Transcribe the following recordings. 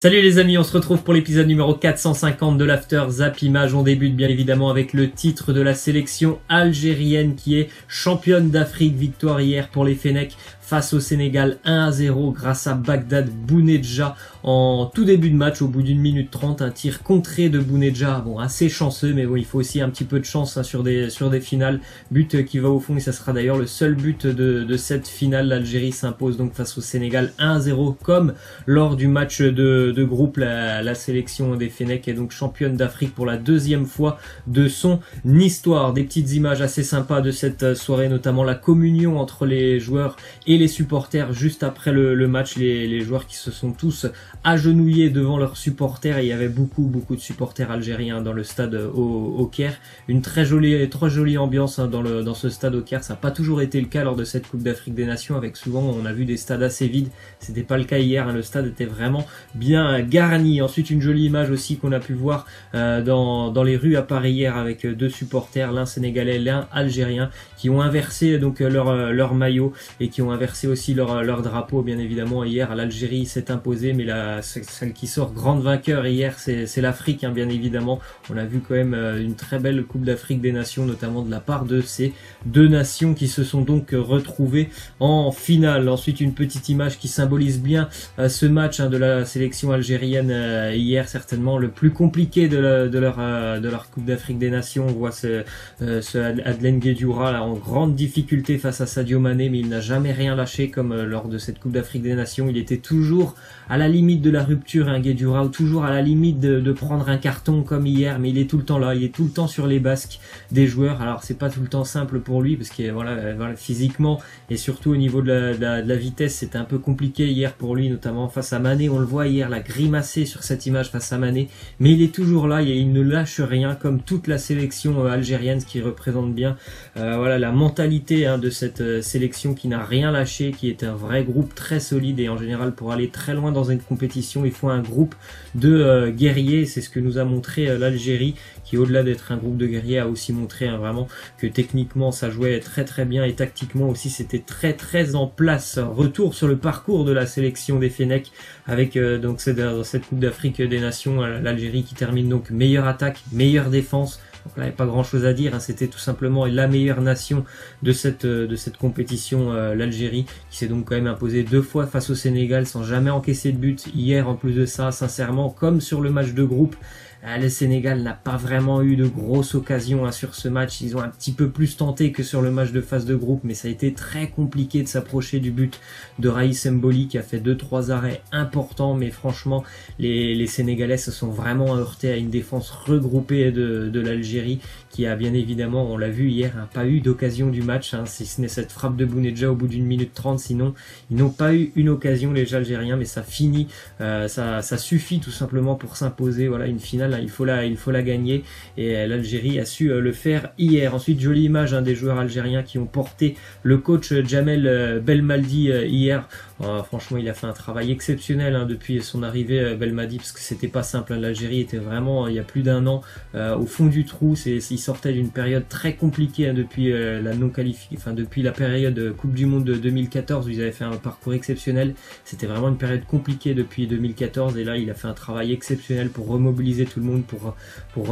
Salut les amis, on se retrouve pour l'épisode numéro 450 de l'After Zap Image. On débute bien évidemment avec le titre de la sélection algérienne qui est championne d'Afrique. Victoire hier pour les Fennecs face au Sénégal 1 à 0 grâce à Bagdad Bounedja en tout début de match au bout d'une minute 30 un tir contré de Bounedja. Bon assez chanceux mais bon il faut aussi un petit peu de chance hein, sur des sur des finales. But qui va au fond et ça sera d'ailleurs le seul but de, de cette finale. l'Algérie s'impose donc face au Sénégal 1 à 0 comme lors du match de, de groupe la, la sélection des Fennecs est donc championne d'Afrique pour la deuxième fois de son histoire. Des petites images assez sympas de cette soirée notamment la communion entre les joueurs et les supporters juste après le, match, les, joueurs qui se sont tous agenouillés devant leurs supporters. Et il y avait beaucoup, beaucoup de supporters algériens dans le stade au, au Caire. Une très jolie, très jolie ambiance hein, dans, le, dans ce stade au Caire. Ça n'a pas toujours été le cas lors de cette Coupe d'Afrique des Nations. Avec souvent, on a vu des stades assez vides. C'était pas le cas hier. Hein. Le stade était vraiment bien garni. Ensuite, une jolie image aussi qu'on a pu voir euh, dans, dans les rues à Paris hier avec deux supporters, l'un sénégalais, l'un algérien, qui ont inversé donc leur maillot et qui ont inversé c'est aussi leur, drapeau, bien évidemment. Hier, l'Algérie s'est imposée, mais la, celle qui sort grande vainqueur hier, c'est l'Afrique, hein, bien évidemment. On a vu quand même euh, une très belle Coupe d'Afrique des Nations, notamment de la part de ces deux nations qui se sont donc retrouvées en finale. Ensuite, une petite image qui symbolise bien euh, ce match hein, de la sélection algérienne euh, hier, certainement le plus compliqué de, leur, de leur Coupe d'Afrique des Nations. On voit ce, ce Adlen en grande difficulté face à Sadio Mané, mais il n'a jamais rien lâché comme euh, lors de cette Coupe d'Afrique des Nations. Il était toujours à la limite de la rupture, hein, Guedjura, ou toujours à la limite de, prendre un carton comme hier, mais il est tout le temps là, il est tout le temps sur les basques des joueurs. Alors c'est pas tout le temps simple pour lui parce que voilà, voilà physiquement et surtout au niveau de la, vitesse, c'était un peu compliqué hier pour lui, notamment face à Mané. On le voit hier, la grimacer sur cette image face à Mané, mais il est toujours là et il ne lâche rien comme toute la sélection euh, algérienne, ce qui représente bien euh, voilà la mentalité hein, de cette sélection qui n'a rien lâché qui est un vrai groupe très solide et en général pour aller très loin dans une compétition, il faut un groupe de euh, guerriers. C'est ce que nous a montré euh, l'Algérie, qui au-delà d'être un groupe de guerriers a aussi montré hein, vraiment que techniquement ça jouait très très bien et tactiquement aussi c'était très très en place. Retour sur le parcours de la sélection des Fennecs avec euh, donc dans cette Coupe d'Afrique des Nations, l'Algérie qui termine donc meilleure attaque, meilleure défense donc là, il n'y a pas grand chose à dire. Hein. C'était tout simplement la meilleure nation de cette, euh, de cette compétition, euh, l'Algérie, qui s'est donc quand même imposée deux fois face au Sénégal sans jamais encaisser de but. Hier, en plus de ça, sincèrement, comme sur le match de groupe, le Sénégal n'a pas vraiment eu de grosses occasions hein, sur ce match. Ils ont un petit peu plus tenté que sur le match de phase de groupe, mais ça a été très compliqué de s'approcher du but de Raïs Mboli qui a fait deux trois arrêts importants. Mais franchement, les, les, Sénégalais se sont vraiment heurtés à une défense regroupée de, de l'Algérie qui a bien évidemment, on l'a vu hier, hein, pas eu d'occasion du match, hein, si ce n'est cette frappe de Bounedja au bout d'une minute trente. Sinon, ils n'ont pas eu une occasion les Algériens, mais ça finit, euh, ça suffit tout simplement pour s'imposer. Voilà une finale il faut la, gagner et euh, l'Algérie a su euh, le faire hier. Ensuite, jolie image hein, des joueurs algériens qui ont porté le coach Jamel euh, Belmaldi hier. Franchement, il a fait un travail exceptionnel hein, depuis son arrivée Belmadi parce que c'était pas simple. Hein. L'Algérie était vraiment il y a plus d'un an au fond du trou. C'est, il sortait d'une période très compliquée depuis la non enfin depuis la période Coupe du Monde de 2014 où ils avaient fait un parcours exceptionnel. C'était vraiment une période compliquée depuis 2014 et là il a fait un travail exceptionnel pour remobiliser tout le monde pour,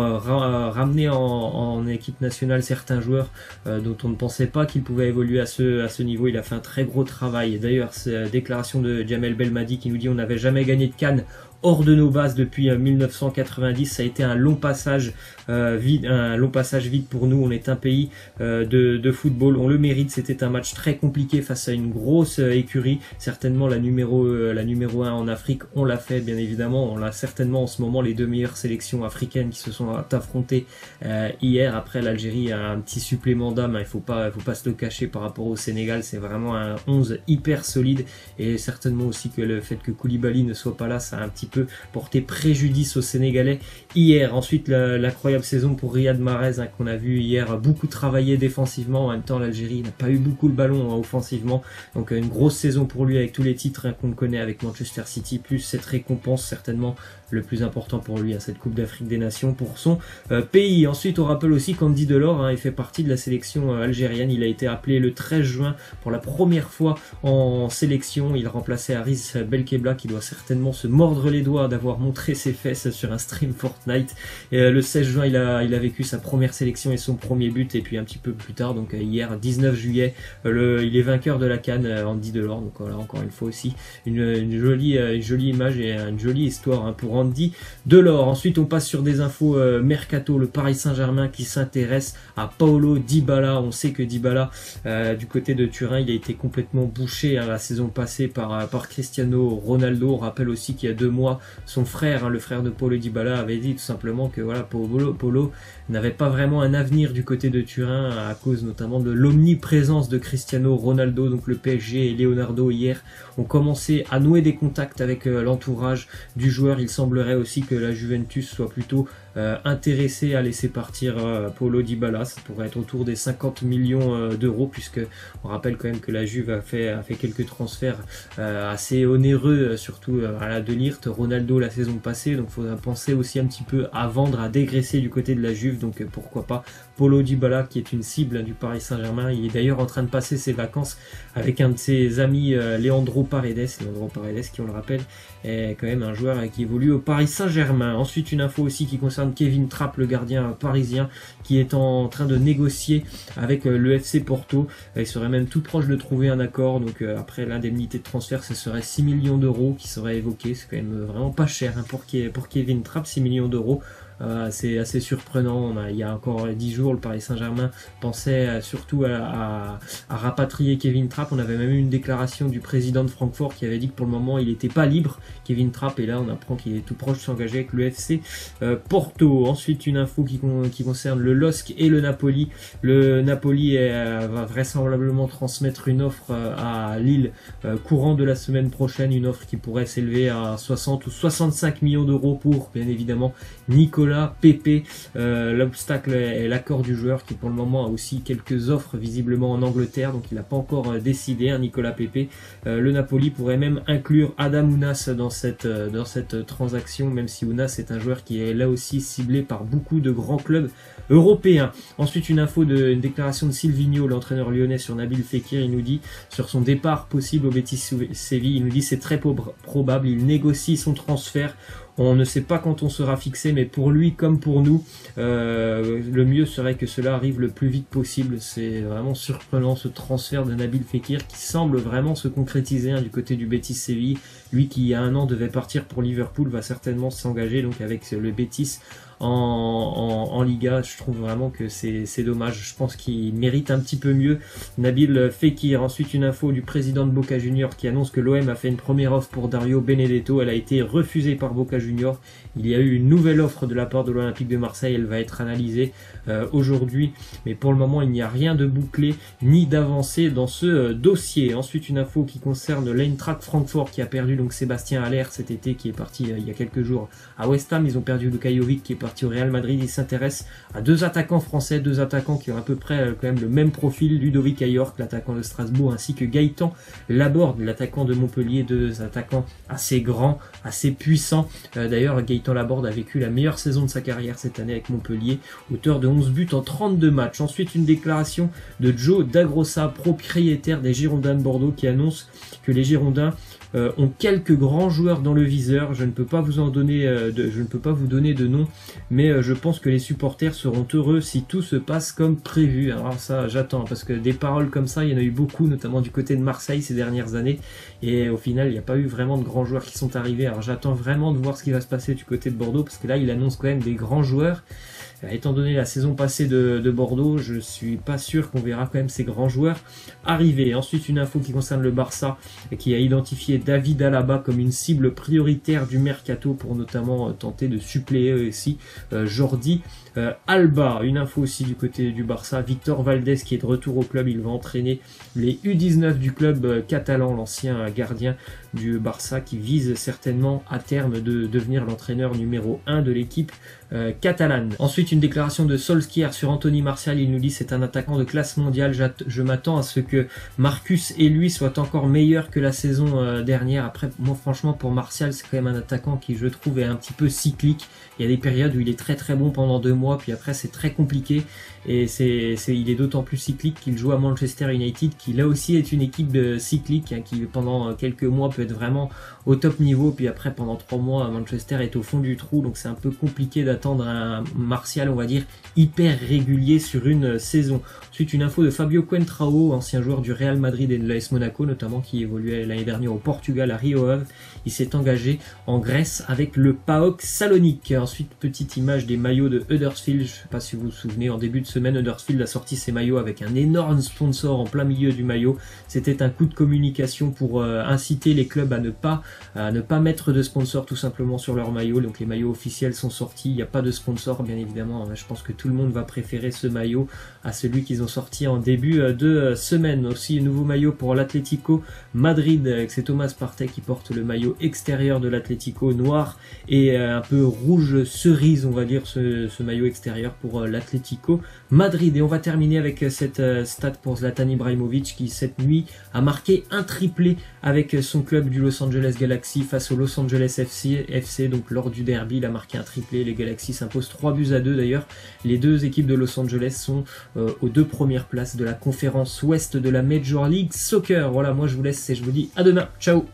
euh, euh, ramener en, équipe nationale certains joueurs euh, dont on ne pensait pas qu'ils pouvaient évoluer à ce, à niveau. Il a fait un très gros travail. D'ailleurs, cette déclaration de Jamel Belmadi qui nous dit on n'avait jamais gagné de Cannes hors de nos bases depuis 1990. Ça a été un long passage euh, vide, un long passage vide pour nous. On est un pays euh, de, football, on le mérite. C'était un match très compliqué face à une grosse euh, écurie, certainement la numéro la numéro 1 en Afrique. On l'a fait, bien évidemment. On l'a certainement en ce moment les deux meilleures sélections africaines qui se sont affrontées hier. Après l'Algérie un petit supplément d'âme. Il faut pas, faut pas se le cacher par rapport au Sénégal. C'est vraiment un 11 hyper solide et certainement aussi que le fait que Koulibaly ne soit pas là, ça a un petit peu porté préjudice aux Sénégalais hier. Ensuite, l'incroyable saison pour Riyad Mahrez hein, qu'on a vu hier beaucoup travailler défensivement. En même temps, l'Algérie n'a pas eu beaucoup le ballon hein, offensivement. Donc une grosse saison pour lui avec tous les titres hein, qu'on connaît avec Manchester City, plus cette récompense certainement le plus important pour lui à cette Coupe d'Afrique des Nations pour son euh, pays. Ensuite, on rappelle aussi qu'Andy Delors hein, fait partie de la sélection euh, algérienne. Il a été appelé le 13 juin pour la première fois en sélection. Il remplaçait Haris Belkebla qui doit certainement se mordre les doigts d'avoir montré ses fesses sur un stream Fortnite. Et, le 16 juin, il a, il a vécu sa première sélection et son premier but. Et puis un petit peu plus tard, donc hier, 19 juillet, le, il est vainqueur de la Cannes, Andy Delors. Donc voilà, encore une fois aussi, une, jolie, jolie image et une jolie histoire hein, pour Andy Delors. Ensuite, on passe sur des infos mercato. Le Paris Saint-Germain qui s'intéresse à Paolo Dybala. On sait que Dybala, du côté de Turin, il a été complètement bouché hein, la saison passée par, par Cristiano Ronaldo. On rappelle aussi qu'il y a deux mois, son frère, hein, le frère de Paulo Dybala, avait dit tout simplement que voilà, Paulo n'avait pas vraiment un avenir du côté de Turin à cause notamment de l'omniprésence de Cristiano Ronaldo. Donc le PSG et Leonardo hier ont commencé à nouer des contacts avec euh, l'entourage du joueur. Il semblerait aussi que la Juventus soit plutôt euh, intéressé à laisser partir euh, Paulo Dybala. Ça pourrait être autour des 50 millions d'euros puisque on rappelle quand même que la Juve a fait, a fait quelques transferts assez onéreux, surtout à la Delirte, Ronaldo la saison passée. Donc faudra penser aussi un petit peu à vendre, à dégraisser du côté de la Juve donc euh, pourquoi pas Polo Dybala qui est une cible du Paris Saint-Germain. Il est d'ailleurs en train de passer ses vacances avec un de ses amis euh, Leandro Paredes. Leandro Paredes qui on le rappelle est quand même un joueur qui évolue au Paris Saint-Germain. Ensuite une info aussi qui concerne Kevin Trapp, le gardien parisien qui est en train de négocier avec euh, le FC Porto. Il serait même tout proche de trouver un accord. Donc après l'indemnité de transfert, ce serait 6 millions d'euros qui serait évoqué. C'est quand même vraiment pas cher hein, pour Kevin Trapp, 6 millions d'euros. Euh, c'est assez surprenant. il y a encore 10 jours, le Paris Saint-Germain pensait euh, surtout à, rapatrier Kevin Trapp. On avait même eu une déclaration du président de Francfort qui avait dit que pour le moment il n'était pas libre, Kevin Trapp. Et là, on apprend qu'il est tout proche de s'engager avec le FC euh, Porto. Ensuite, une info qui, concerne le LOSC et le Napoli. Le Napoli va vraisemblablement transmettre une offre à Lille courant de la semaine prochaine, une offre qui pourrait s'élever à 60 ou 65 millions d'euros pour, bien évidemment, Nicolas Pepe. Euh, l'obstacle est l'accord du joueur qui pour le moment a aussi quelques offres visiblement en Angleterre, donc il n'a pas encore euh, décidé, hein, Nicolas Pepe. Euh, le Napoli pourrait même inclure Adam Ounas dans cette, dans cette transaction, même si Ounas est un joueur qui est là aussi ciblé par beaucoup de grands clubs européens. Ensuite, une info de une déclaration de Silvino, l'entraîneur lyonnais sur Nabil Fekir, il nous dit sur son départ possible au Betis Séville, il nous dit c'est très probable, il négocie son transfert on ne sait pas quand on sera fixé, mais pour lui comme pour nous, euh, le mieux serait que cela arrive le plus vite possible. C'est vraiment surprenant ce transfert de Nabil Fekir qui semble vraiment se concrétiser hein, du côté du Betis Séville. Lui qui il y a un an devait partir pour Liverpool va certainement s'engager donc avec le Betis en, Liga. Je trouve vraiment que c'est dommage. Je pense qu'il mérite un petit peu mieux. Nabil Fekir. Ensuite, une info du président de Boca Junior qui annonce que l'OM a fait une première offre pour Dario Benedetto. Elle a été refusée par Boca Junior. Il y a eu une nouvelle offre de la part de l'Olympique de Marseille. Elle va être analysée euh, aujourd'hui. Mais pour le moment, il n'y a rien de bouclé ni d'avancé dans ce euh, dossier. Ensuite, une info qui concerne l'Eintracht Francfort qui a perdu donc Sébastien Aller cet été qui est parti euh, il y a quelques jours à West Ham. Ils ont perdu Luka Jovic qui est parti au Real Madrid. Ils s'intéressent à deux attaquants français, deux attaquants qui ont à peu près quand même le même profil. Ludovic Ayork, l'attaquant de Strasbourg, ainsi que Gaëtan Laborde, l'attaquant de Montpellier. Deux attaquants assez grands, assez puissants. D'ailleurs, Gaëtan Laborde a vécu la meilleure saison de sa carrière cette année avec Montpellier, auteur de 11 buts en 32 matchs. Ensuite, une déclaration de Joe Dagrossa, propriétaire des Girondins de Bordeaux, qui annonce que les Girondins euh, ont quelques grands joueurs dans le viseur. Je ne peux pas vous en donner, euh, de, je ne peux pas vous donner de nom, mais euh, je pense que les supporters seront heureux si tout se passe comme prévu. Alors ça, j'attends parce que des paroles comme ça, il y en a eu beaucoup, notamment du côté de Marseille ces dernières années, et au final, il n'y a pas eu vraiment de grands joueurs qui sont arrivés. Alors j'attends vraiment de voir ce qui va se passer du côté de Bordeaux, parce que là, il annonce quand même des grands joueurs. Euh, étant donné la saison passée de, Bordeaux, je suis pas sûr qu'on verra quand même ces grands joueurs arriver. Ensuite, une info qui concerne le Barça qui a identifié David Alaba comme une cible prioritaire du mercato pour notamment euh, tenter de suppléer aussi euh, Jordi Alba. Une info aussi du côté du Barça, Victor Valdez qui est de retour au club, il va entraîner les U19 du club catalan, l'ancien gardien du Barça qui vise certainement à terme de devenir l'entraîneur numéro 1 de l'équipe euh. Ensuite, une déclaration de Solskjaer sur Anthony Martial. Il nous dit c'est un attaquant de classe mondiale. Je m'attends à ce que Marcus et lui soient encore meilleurs que la saison euh, dernière. Après, moi, franchement, pour Martial, c'est quand même un attaquant qui, je trouve, est un petit peu cyclique. Il y a des périodes où il est très très bon pendant deux mois, puis après c'est très compliqué. Et c'est, il est d'autant plus cyclique qu'il joue à Manchester United, qui là aussi est une équipe cyclique, hein, qui pendant quelques mois peut être vraiment au top niveau. Puis après, pendant trois mois, Manchester est au fond du trou, donc c'est un peu compliqué d'attendre un Martial, on va dire, hyper régulier sur une saison. Ensuite, une info de Fabio Quentrao, ancien joueur du Real Madrid et de l'AS Monaco, notamment qui évoluait l'année dernière au Portugal à Rio Ave. Il s'est engagé en Grèce avec le PAOK Salonique. Ensuite, petite image des maillots de Huddersfield. Je ne sais pas si vous vous souvenez, en début de semaine, Huddersfield a sorti ses maillots avec un énorme sponsor en plein milieu du maillot. C'était un coup de communication pour euh, inciter les clubs à ne pas à ne pas mettre de sponsor tout simplement sur leur maillot. Donc les maillots officiels sont sortis. Il n'y a pas de sponsor, bien évidemment. Je pense que tout le monde va préférer ce maillot à celui qu'ils ont sorti en début euh, de euh, semaine. Aussi, nouveau maillot pour l'Atlético Madrid. C'est Thomas Partey qui porte le maillot extérieur de l'Atlético noir et un peu rouge cerise, on va dire, ce, maillot extérieur pour l'Atlético Madrid. Et on va terminer avec cette stat pour Zlatan Ibrahimovic qui cette nuit a marqué un triplé avec son club du Los Angeles Galaxy face au Los Angeles FC. FC donc lors du derby, il a marqué un triplé. Les Galaxy s'imposent 3 buts à 2 d'ailleurs. Les deux équipes de Los Angeles sont euh, aux deux premières places de la conférence ouest de la Major League Soccer. Voilà, moi je vous laisse et je vous dis à demain. Ciao